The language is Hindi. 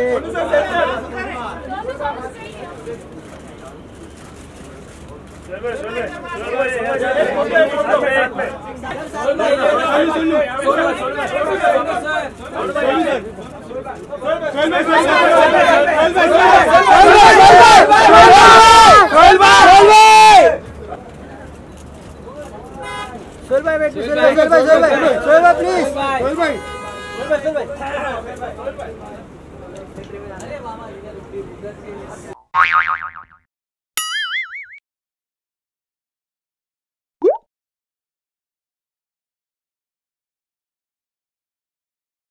पे सोहेल भाई सोहेल भाई प्लीज़ सोहेल भाई अरे मामा